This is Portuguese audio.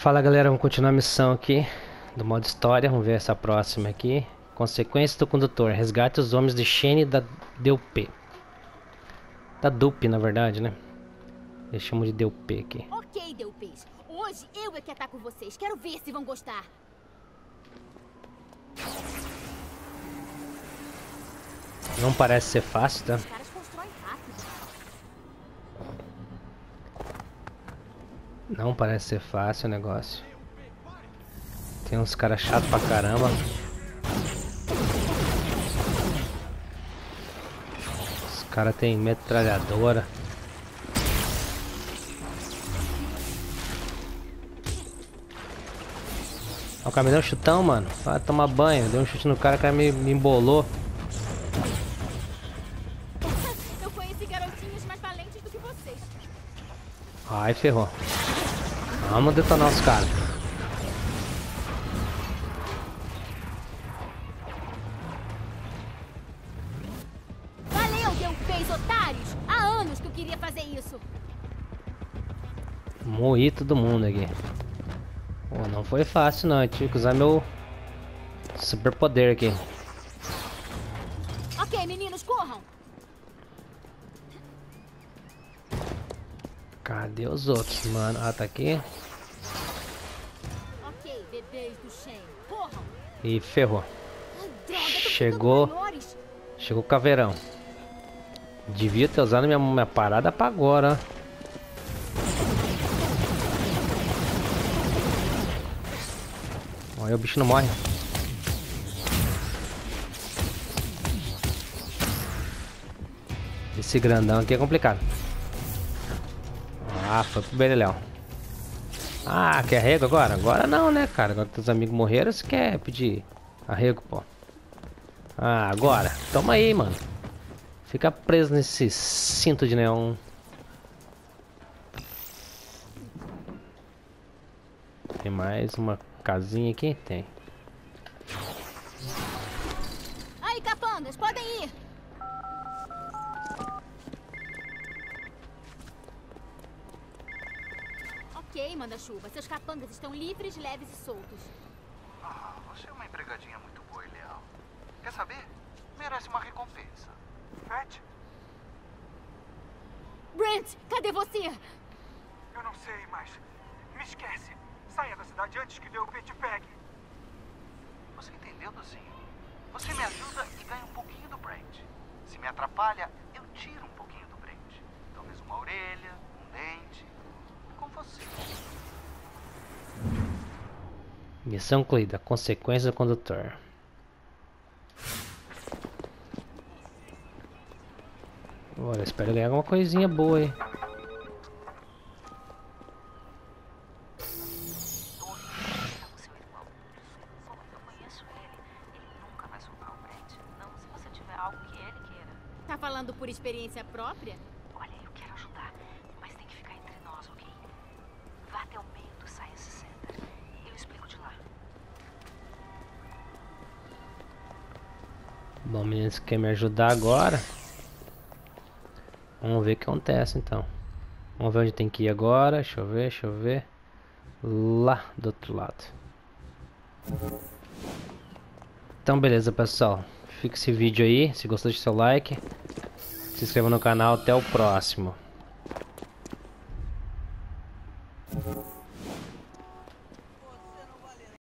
Fala galera, vamos continuar a missão aqui do modo história, vamos ver essa próxima aqui. Consequências do condutor, resgate os homens de Shane da DUP. Da DUP na verdade, né? Chamam de DUP aqui. Ok, DUPs. Hoje eu é que ataco vocês. Quero ver se vão gostar. Não parece ser fácil, tá? Não parece ser fácil o negócio. Tem uns caras chatos pra caramba. Os caras têm metralhadora. O cara me deu um chutão, mano. Vai tomar banho. Deu um chute no cara, o cara me, me embolou. Ai, ferrou. Vamos detonar os caras. Valeu, DUPs, otários! Há anos que eu queria fazer isso. Morri todo mundo aqui. Pô, não foi fácil não, eu tive que usar meu super poder aqui. Ok, meninos, corram! Cadê os outros, mano? Ah, tá aqui. Ok, bebês do Shen, corram! E ferrou. Droga, Chegou. Chegou o caveirão. Devia ter usado minha, minha parada pra agora. ó. Olha, o bicho não morre. Esse grandão aqui é complicado. Ah, foi pro beleléu. Ah, quer arrego agora? Agora não, né, cara? Agora que teus amigos morreram, você quer pedir arrego, pô. Ah, agora. Toma aí, mano. Fica preso nesse cinto de neon. Tem mais uma casinha aqui? Tem. Aí, capangas, podem ir! Ok, manda-chuva. Seus capangas estão livres, leves e soltos. Ah, você é uma empregadinha muito boa e leal. Quer saber? Merece uma recompensa. Pet? Brent, cadê você? Eu não sei, mas... Me esquece. Saia da cidade antes que o te pegue. Você entendeu, Dozinho? Você me ajuda e ganha um pouquinho do Brent. Se me atrapalha, eu tiro um pouquinho do Brent. Talvez uma orelha, um dente. Missão concluída. Consequência do condutor. Olha, espero ganhar alguma coisinha boa aí. o seu irmão. Só eu conheço ele. Ele nunca vai soltar o Brett. Não se você tiver algo que ele queira. Tá falando por experiência própria? Olha, eu quero ajudar, mas tem que ficar entre nós, ok? Vá até o meio do Science Center. Eu explico de lá. Bom, meninos, quer me ajudar agora? Vamos ver o que acontece então. Vamos ver onde tem que ir agora. Deixa eu ver, deixa eu ver. Lá do outro lado. Então, beleza, pessoal. Fica esse vídeo aí. Se gostou, deixe seu like. Se inscreva no canal. Até o próximo.